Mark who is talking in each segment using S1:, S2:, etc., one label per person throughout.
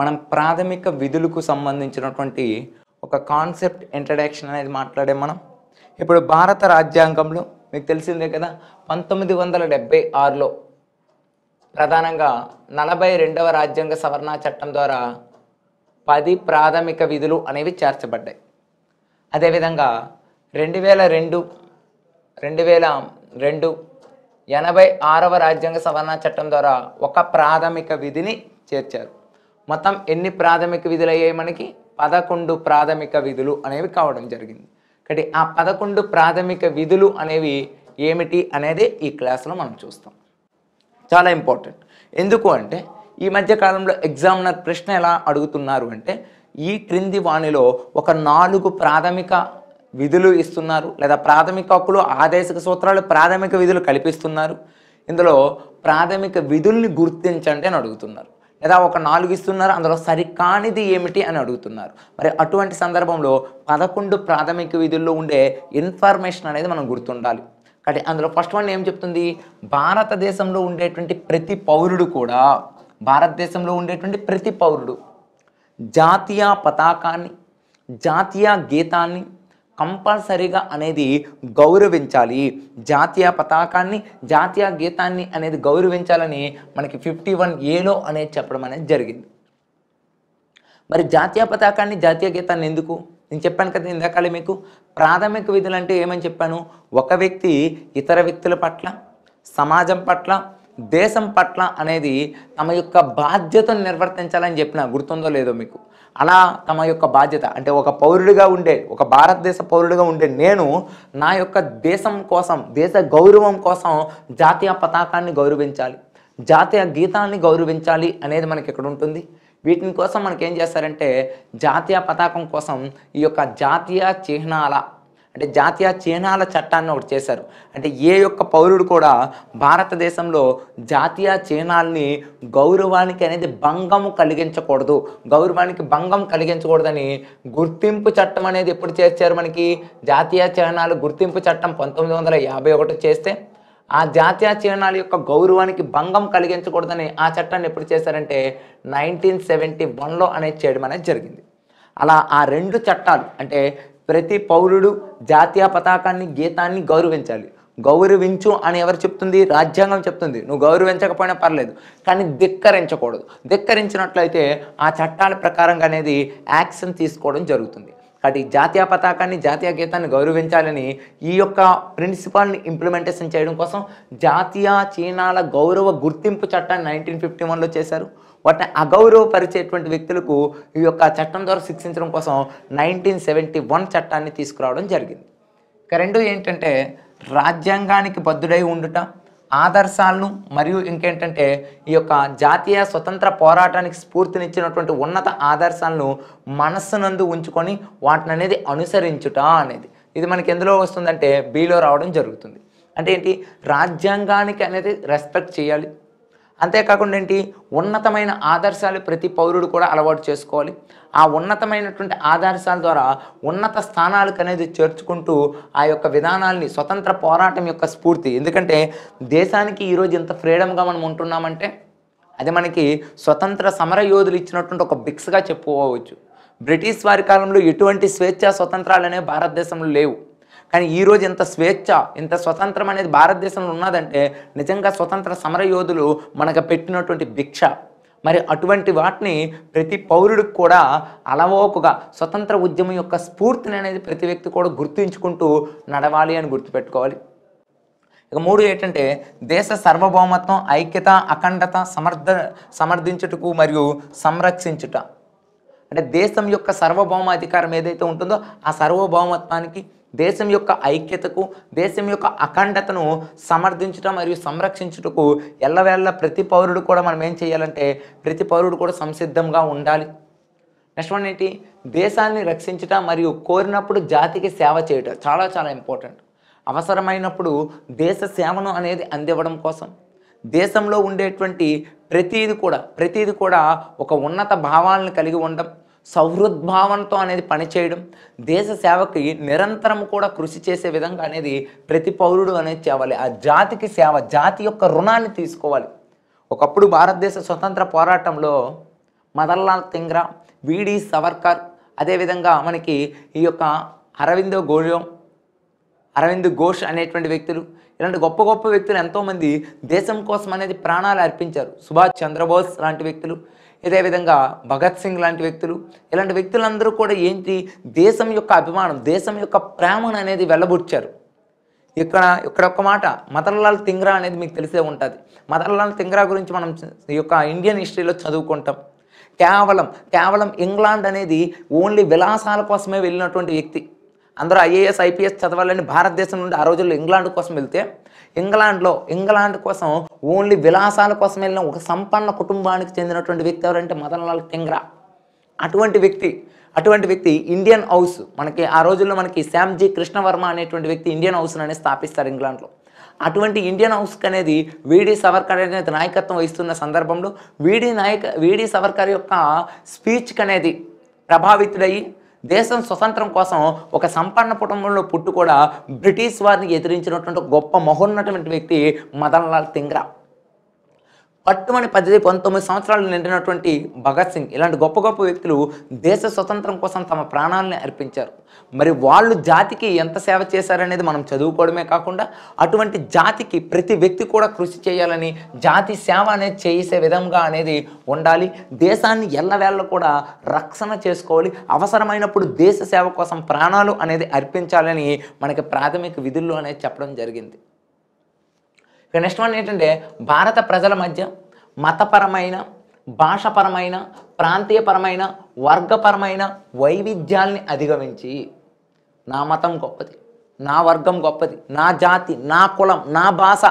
S1: మనం ప్రాథమిక విధులకు సంబంధించినటువంటి ఒక కాన్సెప్ట్ ఇంట్రడక్షన్ అనేది మాట్లాడే మనం. ఇప్పుడు భారత రాజ్యాంగంలో మీకు తెలిసిందే కదా పంతొమ్మిది వందల డెబ్బై ఆరులో ప్రధానంగా నలభై రెండవ రాజ్యాంగ సవరణ చట్టం ద్వారా పది ప్రాథమిక విధులు అనేవి చేర్చబడ్డాయి. అదేవిధంగా రెండు వేల రెండు రెండు వేల రెండు ఎనభై ఆరవ రాజ్యాంగ సవరణ చట్టం ద్వారా ఒక ప్రాథమిక విధిని చేర్చారు. మొత్తం ఎన్ని ప్రాథమిక విధులు అయ్యాయి మనకి? పదకొండు ప్రాథమిక విధులు అనేవి కావడం జరిగింది. కాబట్టి ఆ పదకొండు ప్రాథమిక విధులు అనేవి ఏమిటి అనేది ఈ క్లాస్లో మనం చూస్తాం. చాలా ఇంపార్టెంట్. ఎందుకు అంటే ఈ మధ్య కాలంలో ఎగ్జామినర్ ప్రశ్న ఎలా అడుగుతున్నారు అంటే ఈ క్రింది వాణిలో ఒక నాలుగు ప్రాథమిక విధులు ఇస్తున్నారు లేదా ప్రాథమిక హక్కులు ఆదేశిక సూత్రాలు ప్రాథమిక విధులు కల్పిస్తున్నారు. ఇందులో ప్రాథమిక విధుల్ని గుర్తించండి అని అడుగుతున్నారు. లేదా ఒక నాలుగు ఇస్తున్నారు అందులో సరికానిది ఏమిటి అని అడుగుతున్నారు. మరి అటువంటి సందర్భంలో పదకొండు ప్రాథమిక విధుల్లో ఉండే ఇన్ఫర్మేషన్ అనేది మనం గుర్తుండాలి. కాబట్టి అందులో ఫస్ట్ వన్ ఏం చెప్తుంది? భారతదేశంలో ఉండేటువంటి ప్రతి పౌరుడు కూడా భారతదేశంలో ఉండేటువంటి ప్రతి పౌరుడు జాతీయ పతాకాన్ని జాతీయ గీతాన్ని కంపల్సరీగా అనేది గౌరవించాలి. జాతీయ పతాకాన్ని జాతీయ గీతాన్ని అనేది గౌరవించాలని మనకి ఫిఫ్టీ వన్ ఏలో అనేది చెప్పడం అనేది జరిగింది. మరి జాతీయ పతాకాన్ని జాతీయ గీతాన్ని ఎందుకు? నేను చెప్పాను కదా ఇందాకాల మీకు. ప్రాథమిక విధులు అంటే ఏమని చెప్పాను? ఒక వ్యక్తి ఇతర వ్యక్తుల పట్ల సమాజం పట్ల దేశం పట్ల అనేది తమ యొక్క బాధ్యతను నిర్వర్తించాలని చెప్పిన గుర్తుందో లేదో మీకు? అలా తమ యొక్క బాధ్యత అంటే ఒక పౌరుడిగా ఉండే ఒక భారతదేశ పౌరుడిగా ఉండే నేను నా యొక్క దేశం కోసం దేశ గౌరవం కోసం జాతీయ పతాకాన్ని గౌరవించాలి. జాతీయ గీతాన్ని గౌరవించాలి అనేది మనకి ఇక్కడ ఉంటుంది? వీటిని కోసం మనకేం చేస్తారంటే జాతీయ పతాకం కోసం ఈ యొక్క జాతీయ చిహ్నాల అంటే జాతీయ చిహ్నాల చట్టాన్ని ఒకటి చేశారు. అంటే ఏ యొక్క పౌరుడు కూడా భారతదేశంలో జాతీయ చిహ్నాల్ని గౌరవానికి అనేది భంగం కలిగించకూడదు. గౌరవానికి భంగం కలిగించకూడదని గుర్తింపు చట్టం అనేది ఎప్పుడు చేర్చారు మనకి? జాతీయ చిహ్నాలు గుర్తింపు చట్టం పంతొమ్మిది వందల యాభై ఒకటి చేస్తే ఆ జాతీయ చిహ్నాల యొక్క గౌరవానికి భంగం కలిగించకూడదని ఆ చట్టాన్ని ఎప్పుడు చేశారంటే నైన్టీన్ సెవెంటీ వన్లో అనేది చేయడం అనేది జరిగింది. అలా ఆ రెండు చట్టాలు అంటే ప్రతి పౌరుడు జాతీయ పతాకాన్ని గీతాన్ని గౌరవించాలి. గౌరవించు అని ఎవరు చెప్తుంది? రాజ్యాంగం చెప్తుంది. నువ్వు గౌరవించకపోయినా పర్లేదు కానీ ధిక్కరించకూడదు. ధిక్కరించినట్లయితే ఆ చట్టాల ప్రకారంగా అనేది యాక్షన్ తీసుకోవడం జరుగుతుంది. కాబట్టి జాతీయ పతాకాన్ని జాతీయ గీతాన్ని గౌరవించాలని ఈ యొక్క ప్రిన్సిపాల్ని ఇంప్లిమెంటేషన్ చేయడం కోసం జాతీయ చీనాల గౌరవ గుర్తింపు చట్టాన్ని నైన్టీన్ ఫిఫ్టీ వన్లో చేశారు. వాటిని అగౌరవపరిచేటువంటి వ్యక్తులకు ఈ యొక్క చట్టం ద్వారా శిక్షించడం కోసం నైన్టీన్ సెవెంటీ వన్ చట్టాన్ని తీసుకురావడం జరిగింది. ఇక రెండు ఏంటంటే రాజ్యాంగానికి బద్దుడై ఉండుట ఆదర్శాలను మరియు ఇంకేంటంటే ఈ యొక్క జాతీయ స్వతంత్ర పోరాటానికి స్ఫూర్తినిచ్చినటువంటి ఉన్నత ఆదర్శాలను మనస్సునందు ఉంచుకొని వాటిని అనేది అనుసరించుట అనేది. ఇది మనకి ఎందులో వస్తుందంటే బీలో రావడం జరుగుతుంది. అంటే ఏంటి? రాజ్యాంగానికి అనేది రెస్పెక్ట్ చేయాలి. అంతేకాకుండా ఏంటి? ఉన్నతమైన ఆదర్శాలు ప్రతి పౌరుడు కూడా అలవాటు చేసుకోవాలి. ఆ ఉన్నతమైనటువంటి ఆదర్శాల ద్వారా ఉన్నత స్థానాలకు అనేది చేర్చుకుంటూ ఆ యొక్క విధానాల్ని స్వతంత్ర పోరాటం యొక్క స్ఫూర్తి. ఎందుకంటే దేశానికి ఈరోజు ఇంత ఫ్రీడమ్గా మనం ఉంటున్నామంటే అది మనకి స్వతంత్ర సమర యోధులు ఇచ్చినటువంటి ఒక బిక్స్గా చెప్పుకోవచ్చు. బ్రిటిష్ వారి కాలంలో ఎటువంటి స్వేచ్ఛ స్వతంత్రాలు అనేవి భారతదేశంలో లేవు. కానీ ఈరోజు ఇంత స్వేచ్ఛ ఇంత స్వతంత్రం అనేది భారతదేశంలో ఉన్నదంటే నిజంగా స్వతంత్ర సమర యోధులు మనకు పెట్టినటువంటి భిక్ష. మరి అటువంటి వాటిని ప్రతి పౌరుడికి కూడా అలవోకుగా స్వతంత్ర ఉద్యమం యొక్క స్ఫూర్తిని అనేది ప్రతి వ్యక్తి కూడా గుర్తుంచుకుంటూ నడవాలి అని గుర్తుపెట్టుకోవాలి. ఇక మూడు ఏంటంటే దేశ సార్వభౌమత్వం ఐక్యత అఖండత సమర్థ సమర్థించుటకు మరియు సంరక్షించుట. అంటే దేశం యొక్క సార్వభౌమ అధికారం ఏదైతే ఉంటుందో ఆ సార్వభౌమత్వానికి దేశం యొక్క ఐక్యతకు దేశం యొక్క అఖండతను సమర్థించుట మరియు సంరక్షించుటకు ఎల్లవేళ్ళ ప్రతి పౌరుడు కూడా మనం ఏం చేయాలంటే ప్రతి పౌరుడు కూడా సంసిద్ధంగా ఉండాలి. నెక్స్ట్ వన్ ఏంటి? దేశాన్ని రక్షించుట మరియు కోరినప్పుడు జాతికి సేవ చేయటం చాలా చాలా ఇంపార్టెంట్. అవసరమైనప్పుడు దేశ సేవను అనేది అందివ్వడం కోసం దేశంలో ఉండేటువంటి ప్రతీది కూడా ప్రతీది కూడా ఒక ఉన్నత భావాలను కలిగి ఉండడం సౌహృద్భావంతో అనేది పనిచేయడం దేశ సేవకి నిరంతరం కూడా కృషి చేసే విధంగా అనేది ప్రతి పౌరుడు అనేది చేయాలి. ఆ జాతికి సేవ జాతి యొక్క రుణాన్ని తీసుకోవాలి. ఒకప్పుడు భారతదేశ స్వతంత్ర పోరాటంలో మదన్లాల్ తింగ్రా విడి సవర్కర్ అదేవిధంగా మనకి ఈ యొక్క అరవిందో గోళం అరవింద్ ఘోష్ అనేటువంటి వ్యక్తులు ఇలాంటి గొప్ప గొప్ప వ్యక్తులు ఎంతోమంది దేశం కోసం అనేది ప్రాణాలు అర్పించారు. సుభాష్ చంద్రబోస్ లాంటి వ్యక్తులు ఇదే విధంగా భగత్ సింగ్ లాంటి వ్యక్తులు ఇలాంటి వ్యక్తులందరూ కూడా ఏంటి దేశం యొక్క అభిమానం దేశం యొక్క ప్రేమను అనేది వెళ్ళబుచ్చారు ఇక్కడ ఇక్కడ ఒక మాట మదన్లాల్ తింగ్రా అనేది మీకు తెలిసే ఉంటుంది. మదన్లాల్ తింగ్రా గురించి మనం ఈ యొక్క ఇండియన్ హిస్టరీలో చదువుకుంటాం. కేవలం కేవలం ఇంగ్లాండ్ అనేది ఓన్లీ విలాసాల కోసమే వెళ్ళినటువంటి వ్యక్తి. అందరూ ఐఏఎస్ ఐపీఎస్ చదవాలని భారతదేశం నుండి ఆ రోజుల్లో ఇంగ్లాండ్ కోసం వెళ్తే ఇంగ్లాండ్లో ఇంగ్లాండ్ కోసం ఓన్లీ విలాసాల కోసం వెళ్ళిన ఒక సంపన్న కుటుంబానికి చెందినటువంటి వ్యక్తి ఎవరంటే మదన్లాల్ తింగ్రా అటువంటి వ్యక్తి అటువంటి వ్యక్తి ఇండియన్ హౌస్ మనకి ఆ రోజుల్లో మనకి శ్యామ్జీ కృష్ణవర్మ అనేటువంటి వ్యక్తి ఇండియన్ హౌస్ అనేది స్థాపిస్తారు ఇంగ్లాండ్లో. అటువంటి ఇండియన్ హౌస్ అనేది వీడి సవర్కర్ అనేది నాయకత్వం వహిస్తున్న సందర్భంలో వీడి నాయక వీడి సవర్కర్ యొక్క స్పీచ్కి అనేది ప్రభావితుడయ్యి దేశం స్వతంత్రం కోసం ఒక సంపన్న కుటుంబంలో పుట్టు కూడా బ్రిటిష్ వారిని ఎదిరించినటువంటి గొప్ప మహోన్నతమైన వ్యక్తి మదన్లాల్ తింగ్రా. పట్టుమని పద్ధతి పంతొమ్మిది సంవత్సరాలు నిండినటువంటి భగత్ సింగ్ ఇలాంటి గొప్ప గొప్ప వ్యక్తులు దేశ స్వతంత్రం కోసం తమ ప్రాణాలని అర్పించారు. మరి వాళ్ళు జాతికి ఎంత సేవ చేశారనేది మనం చదువుకోవడమే కాకుండా అటువంటి జాతికి ప్రతి వ్యక్తి కూడా కృషి చేయాలని జాతి సేవ అనేది చేసే విధంగా అనేది ఉండాలి. దేశాన్ని ఎల్లవేళ్ళ కూడా రక్షణ చేసుకోవాలి. అవసరమైనప్పుడు దేశ సేవ కోసం ప్రాణాలు అనేది అర్పించాలని మనకి ప్రాథమిక విధుల్లో అనేది చెప్పడం జరిగింది. ఇక నెక్స్ట్ వన్ ఏంటంటే భారత ప్రజల మధ్య మతపరమైన భాషపరమైన ప్రాంతీయపరమైన వర్గపరమైన వైవిధ్యాల్ని అధిగమించి నా మతం గొప్పది నా వర్గం గొప్పది నా జాతి నా కులం నా భాష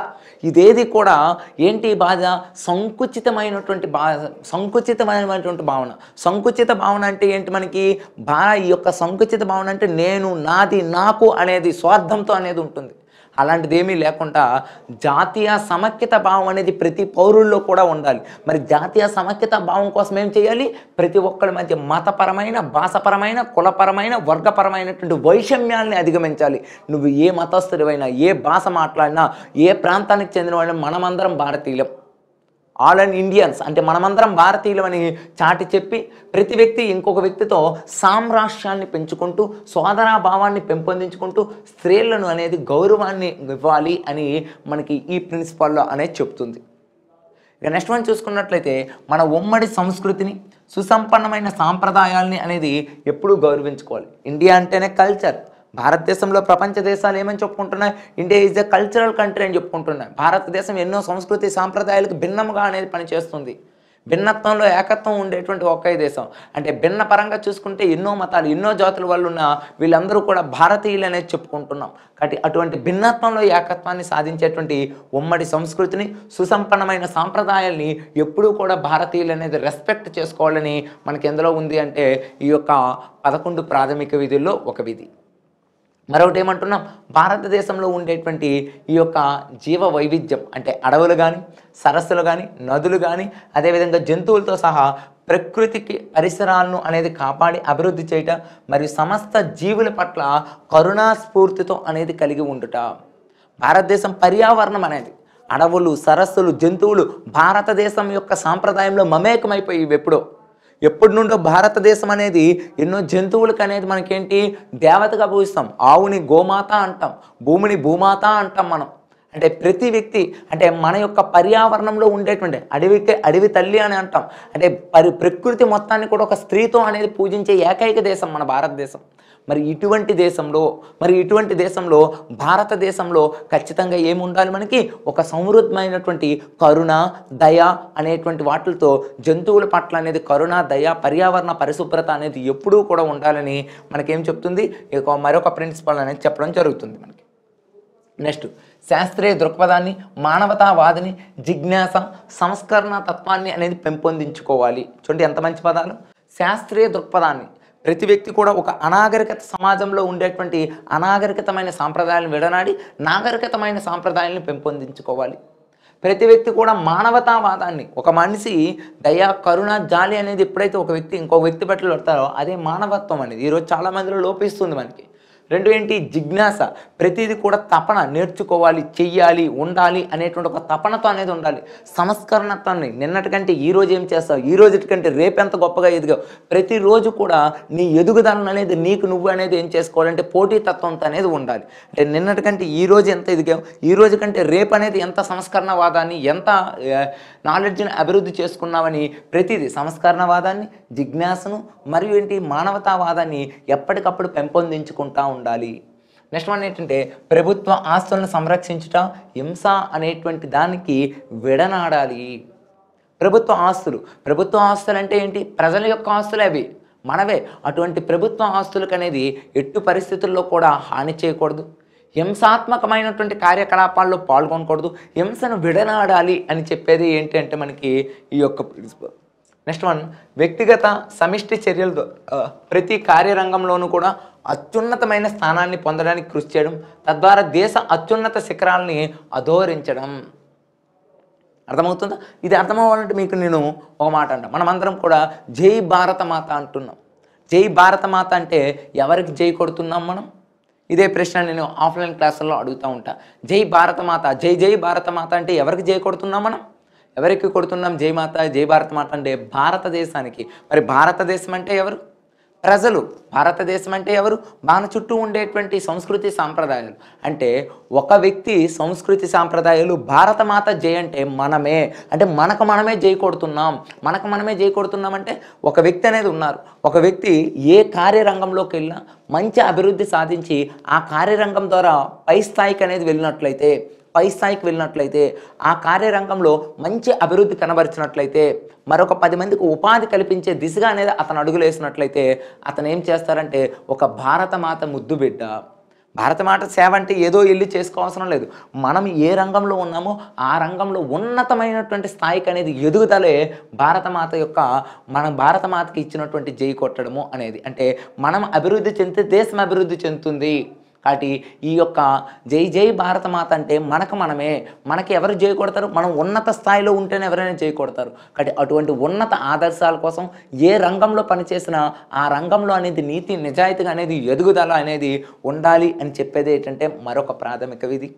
S1: ఇదేది కూడా ఏంటి బాధ? సంకుచితమైనటువంటి బా సంకుచితమైనటువంటి భావన. సంకుచిత భావన అంటే ఏంటి మనకి? బా ఈ యొక్క సంకుచిత భావన అంటే నేను నాది నాకు అనేది స్వార్థంతో అనేది ఉంటుంది. అలాంటిది ఏమీ లేకుండా జాతీయ సమైక్యత భావం అనేది ప్రతి పౌరుల్లో కూడా ఉండాలి. మరి జాతీయ సమైక్యత భావం కోసం ఏం చేయాలి? ప్రతి ఒక్కరి మధ్య మతపరమైన భాషపరమైన కులపరమైన వర్గపరమైనటువంటి వైషమ్యాల్ని అధిగమించాలి. నువ్వు ఏ మతస్థుడివైనా ఏ భాష మాట్లాడినా ఏ ప్రాంతానికి చెందినవైనా మనమందరం భారతీయులం. ఆల్ అండ్ ఇండియన్స్ అంటే మనమందరం భారతీయులమని చాటి చెప్పి ప్రతి వ్యక్తి ఇంకొక వ్యక్తితో సామ్రాష్ట్రాన్ని పెంచుకుంటూ సోదరాభావాన్ని పెంపొందించుకుంటూ స్త్రీలను అనేది గౌరవాన్ని ఇవ్వాలి అని మనకి ఈ ప్రిన్సిపల్లో అనేది చెప్తుంది. ఇక నెక్స్ట్ వన్ చూసుకున్నట్లయితే మన ఉమ్మడి సంస్కృతిని సుసంపన్నమైన సాంప్రదాయాల్ని అనేది ఎప్పుడూ గౌరవించుకోవాలి. ఇండియా అంటేనే కల్చర్ భారతదేశంలో ప్రపంచ దేశాలు ఏమని చెప్పుకుంటున్నాయి? India is a cultural country అని చెప్పుకుంటున్నాయి. భారతదేశం ఎన్నో సంస్కృతి సాంప్రదాయాలకు భిన్నంగా అనేది పనిచేస్తుంది. భిన్నత్వంలో ఏకత్వం ఉండేటువంటి ఒకే దేశం. అంటే భిన్న పరంగా చూసుకుంటే ఎన్నో మతాలు ఎన్నో జాతుల వాళ్ళు ఉన్న వీళ్ళందరూ కూడా భారతీయులు అనేది చెప్పుకుంటున్నాం. కాబట్టి అటువంటి భిన్నత్వంలో ఏకత్వాన్ని సాధించేటువంటి ఉమ్మడి సంస్కృతిని సుసంపన్నమైన సాంప్రదాయాల్ని ఎప్పుడూ కూడా భారతీయులు అనేది రెస్పెక్ట్ చేసుకోవాలని మనకి ఎందులో ఉంది అంటే ఈ యొక్క పదకొండు ప్రాథమిక విధుల్లో ఒక విధి. మరొకటి ఏమంటున్నాం? భారతదేశంలో ఉండేటువంటి ఈ యొక్క జీవ వైవిధ్యం అంటే అడవులు కానీ సరస్సులు కానీ నదులు కానీ అదేవిధంగా జంతువులతో సహా ప్రకృతికి పరిసరాలను అనేది కాపాడి అభివృద్ధి చేయటం మరియు సమస్త జీవుల పట్ల కరుణా స్ఫూర్తితో అనేది కలిగి ఉండుట. భారతదేశం పర్యావరణం అనేది అడవులు సరస్సులు జంతువులు భారతదేశం యొక్క సాంప్రదాయంలో మమేకమైపోయి ఎప్పుడో. ఎప్పటి నుండో భారతదేశం అనేది ఎన్నో జంతువులకు అనేది మనకేంటి? దేవతగా పూజిస్తాం ఆవుని గోమాత అంటాం. భూమిని భూమాత అంటాం మనం. అంటే ప్రతి వ్యక్తి అంటే మన యొక్క పర్యావరణంలో ఉండేటువంటి అడవికి అడవి తల్లి అని అంటాం. అంటే పరి ప్రకృతి మొత్తాన్ని కూడా ఒక స్త్రీతో అనేది పూజించే ఏకైక దేశం మన భారతదేశం. మరి ఇటువంటి దేశంలో మరి ఇటువంటి దేశంలో భారతదేశంలో ఖచ్చితంగా ఏమి ఉండాలి మనకి? ఒక సమృద్ధమైనటువంటి కరుణ దయ అనేటువంటి వాటితో జంతువుల పట్ల అనేది కరుణ దయ పర్యావరణ పరిశుభ్రత అనేది ఎప్పుడూ కూడా ఉండాలని మనకేం చెప్తుంది? ఇక మరొక ప్రిన్సిపల్ అనేది చెప్పడం జరుగుతుంది మనకి. నెక్స్ట్ శాస్త్రీయ దృక్పథాన్ని మానవతావాదిని జిజ్ఞాస సంస్కరణ తత్వాన్ని అనేది పెంపొందించుకోవాలి. చూడండి ఎంత మంచి పదాలు. శాస్త్రీయ దృక్పథాన్ని ప్రతి వ్యక్తి కూడా ఒక అనాగరికత సమాజంలో ఉండేటువంటి అనాగరికతమైన సాంప్రదాయాలను విడనాడి నాగరికతమైన సాంప్రదాయాలను పెంపొందించుకోవాలి. ప్రతి వ్యక్తి కూడా మానవతావాదాన్ని ఒక మనిషి దయ కరుణ జాలి అనేది ఎప్పుడైతే ఒక వ్యక్తి ఇంకో వ్యక్తి పట్ల పెడతారో అదే మానవత్వం అనేది. ఈరోజు చాలా మందిలో లోపిస్తుంది మనకి. రెండు ఏంటి? జిజ్ఞాస. ప్రతిదీ కూడా తపన. నేర్చుకోవాలి చెయ్యాలి ఉండాలి అనేటువంటి ఒక తపనతో అనేది ఉండాలి. సంస్కరణతోని. నిన్నటికంటే ఈ రోజు ఏం చేస్తావు? ఈ రోజు కంటే రేపు ఎంత గొప్పగా ఎదిగావు? ప్రతిరోజు కూడా నీ ఎదుగుదలను అనేది నీకు నువ్వు అనేది ఏం చేసుకోవాలంటే పోటీతత్వంతో అనేది ఉండాలి. అంటే నిన్నటికంటే ఈ రోజు ఎంత ఎదిగావు? ఈ రోజు కంటే రేపు అనేది ఎంత సంస్కరణవాదాన్ని ఎంత నాలెడ్జ్ని అభివృద్ధి చేసుకున్నావని ప్రతిదీ సంస్కరణవాదాన్ని జిజ్ఞాసను మరియు ఏంటి? మానవతావాదాన్ని ఎప్పటికప్పుడు పెంపొందించుకుంటా ఉండాలి. నెక్స్ట్ వన్ ఏంటంటే ప్రభుత్వ ఆస్తులను సంరక్షించుట హింస అనేటువంటి దానికి విడనాడాలి. ప్రభుత్వ ఆస్తులు. ప్రభుత్వ ఆస్తులు అంటే ఏంటి? ప్రజల యొక్క ఆస్తులు అవి. మనవే. అటువంటి ప్రభుత్వ ఆస్తులకు అనేది ఎట్టు పరిస్థితుల్లో కూడా హాని చేయకూడదు. హింసాత్మకమైనటువంటి కార్యకలాపాల్లో పాల్గొనకూడదు. హింసను విడనాడాలి అని చెప్పేది ఏంటి అంటే మనకి ఈ యొక్క ప్రిన్సిపల్ నెక్స్ట్ వన్ వ్యక్తిగత సమిష్టి చర్యలు ప్రతి కార్యరంగంలోనూ కూడా అత్యున్నతమైన స్థానాన్ని పొందడానికి కృషి చేయడం తద్వారా దేశ అత్యున్నత శిఖరాలని అధోరించడం. అర్థమవుతుందా? ఇది అర్థమవ్వాలంటే మీకు నేను ఒక మాట అంట. మనమందరం కూడా జై భారత మాత అంటున్నాం. జై భారత మాత అంటే ఎవరికి జై కొడుతున్నాం మనం? ఇదే ప్రశ్న నేను ఆఫ్లైన్ క్లాసుల్లో అడుగుతూ ఉంటా. జై భారత మాత జై జై భారత మాత అంటే ఎవరికి జై కొడుతున్నాం మనం? ఎవరికి కొడుతున్నాం? జై మాత జై భారత మాత అంటే భారతదేశానికి. మరి భారతదేశం అంటే ఎవరు? ప్రజలు. భారతదేశం అంటే ఎవరు? మన చుట్టూ ఉండేటువంటి సంస్కృతి సాంప్రదాయాలు. అంటే ఒక వ్యక్తి సంస్కృతి సాంప్రదాయాలు భారతమాత జై అంటే మనమే. అంటే మనకు మనమే జై కొడుతున్నాం. మనకు మనమే జై కొడుతున్నాం అంటే ఒక వ్యక్తి అనేది ఉన్నారు. ఒక వ్యక్తి ఏ కార్యరంగంలోకి వెళ్ళినా మంచి అభివృద్ధి సాధించి ఆ కార్యరంగం ద్వారా పై స్థాయికి అనేది వెళ్ళినట్లయితే పై స్థాయికి వెళ్ళినట్లయితే ఆ కార్యరంగంలో మంచి అభివృద్ధి కనబరిచినట్లయితే మరొక పది మందికి ఉపాధి కల్పించే దిశగా అనేది అతను అడుగులు వేసినట్లయితే అతను ఏం చేస్తారంటే ఒక భారతమాత ముద్దు బిడ్డ. భారతమాత సేవ అంటే ఏదో వెళ్ళి చేసుకోవాల్సిన లేదు. మనం ఏ రంగంలో ఉన్నామో ఆ రంగంలో ఉన్నతమైనటువంటి స్థాయికి అనేది ఎదుగుదలే భారతమాత యొక్క మన భారతమాతకి ఇచ్చినటువంటి జై కొట్టడము అనేది. అంటే మనం అభివృద్ధి చెందితే దేశం అభివృద్ధి చెందుతుంది. కాబట్టి ఈ యొక్క జై జై భారతమాత అంటే మనకు మనమే. మనకి ఎవరు చేయకూడతారు మనం ఉన్నత స్థాయిలో ఉంటేనే ఎవరైనా చేయకూడతారు కాబట్టి అటువంటి ఉన్నత ఆదర్శాల కోసం ఏ రంగంలో పనిచేసినా ఆ రంగంలో అనేది నీతి నిజాయితీగా అనేది ఎదుగుదల అనేది ఉండాలి అని చెప్పేది ఏంటంటే మరొక ప్రాథమిక విధి.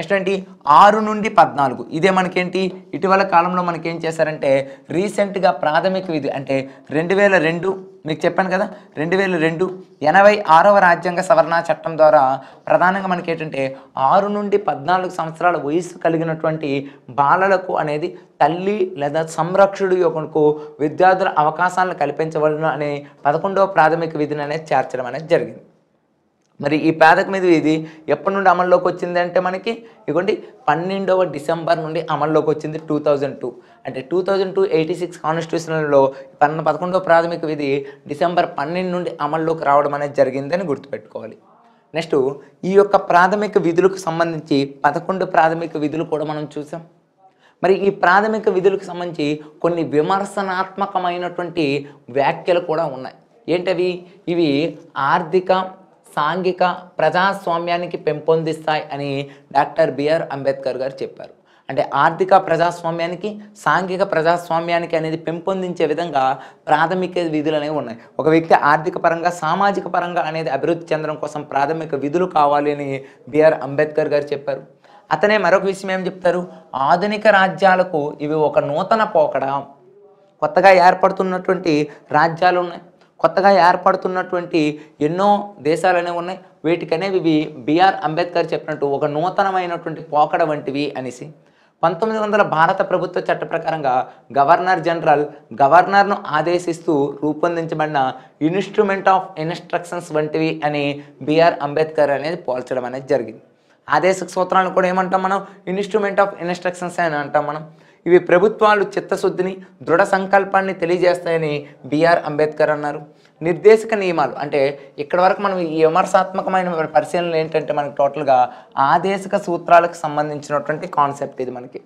S1: నెక్స్ట్ ఏంటి ఆరు నుండి పద్నాలుగు. ఇదే మనకేంటి? ఇటీవల కాలంలో మనకేం చేశారంటే రీసెంట్గా ప్రాథమిక విధి అంటే రెండు వేల రెండు మీకు చెప్పాను కదా రెండు వేల రెండు ఎనభై ఆరవ రాజ్యాంగ సవరణ చట్టం ద్వారా ప్రధానంగా మనకి ఏంటంటే ఆరు నుండి పద్నాలుగు సంవత్సరాల వయసు కలిగినటువంటి బాలలకు అనేది తల్లి లేదా సంరక్షకుడు యొక్కకు విద్యార్థుల అవకాశాలను కల్పించవలను అనే పదకొండవ ప్రాథమిక విధిని అనేది చేర్చడం అనేది జరిగింది. మరి ఈ పేదక మీద ఇది ఎప్పటి నుండి అమల్లోకి వచ్చింది అంటే మనకి ఇదిగోండి పన్నెండవ డిసెంబర్ నుండి అమల్లోకి వచ్చింది టూ థౌజండ్ టూ. అంటే two thousand two eighty six కాన్స్టిట్యూషన్లో పన్న పదకొండవ ప్రాథమిక విధి డిసెంబర్ పన్నెండు నుండి అమల్లోకి రావడం అనేది జరిగిందని గుర్తుపెట్టుకోవాలి. నెక్స్ట్ ఈ యొక్క ప్రాథమిక విధులకు సంబంధించి పదకొండు ప్రాథమిక విధులు కూడా మనం చూసాం. మరి ఈ ప్రాథమిక విధులకు సంబంధించి కొన్ని విమర్శనాత్మకమైనటువంటి వ్యాఖ్యలు కూడా ఉన్నాయి. ఏంటవి? ఇవి ఆర్థిక సాంఘిక ప్రజాస్వామ్యానికి పెంపొందిస్తాయి అని డాక్టర్ బిఆర్ అంబేద్కర్ గారు చెప్పారు. అంటే ఆర్థిక ప్రజాస్వామ్యానికి సాంఘిక ప్రజాస్వామ్యానికి అనేది పెంపొందించే విధంగా ప్రాథమిక విధులు అనేవి ఉన్నాయి. ఒక వ్యక్తి ఆర్థిక పరంగా సామాజిక పరంగా అనేది అభివృద్ధి చెందడం కోసం ప్రాథమిక విధులు కావాలి అని బిఆర్ అంబేద్కర్ గారు చెప్పారు. అతనే మరొక విషయం ఏం చెప్తారు? ఆధునిక రాజ్యాలకు ఇవి ఒక నూతన పోకడ. కొత్తగా ఏర్పడుతున్నటువంటి రాజ్యాలు ఉన్నాయి. కొత్తగా ఏర్పడుతున్నటువంటి ఎన్నో దేశాలు అనేవి ఉన్నాయి. వీటికనేవి ఇవి బిఆర్ అంబేద్కర్ చెప్పినట్టు ఒక నూతనమైనటువంటి పోకడ వంటివి అనేసి. పంతొమ్మిది వందల భారత ప్రభుత్వ చట్ట ప్రకారంగా గవర్నర్ జనరల్ గవర్నర్ను ఆదేశిస్తూ రూపొందించబడిన ఇన్స్ట్రుమెంట్ ఆఫ్ ఇన్స్ట్రక్షన్స్ వంటివి అని బిఆర్ అంబేద్కర్ అనేది పోల్చడం అనేది జరిగింది. ఆదేశక సూత్రాలను కూడా ఏమంటాం మనం? ఇన్స్ట్రుమెంట్ ఆఫ్ ఇన్స్ట్రక్షన్స్ అని అంటాం మనం. ఇవి ప్రభుత్వాలు చిత్తశుద్ధిని దృఢ సంకల్పాన్ని తెలియజేస్తాయని బిఆర్ అంబేద్కర్ అన్నారు. నిర్దేశక నియమాలు అంటే ఇక్కడ వరకు మనం ఈ విమర్శాత్మకమైన పరిశీలనలు ఏంటంటే మనకి టోటల్గా ఆదేశక సూత్రాలకు సంబంధించినటువంటి కాన్సెప్ట్ ఇది మనకి.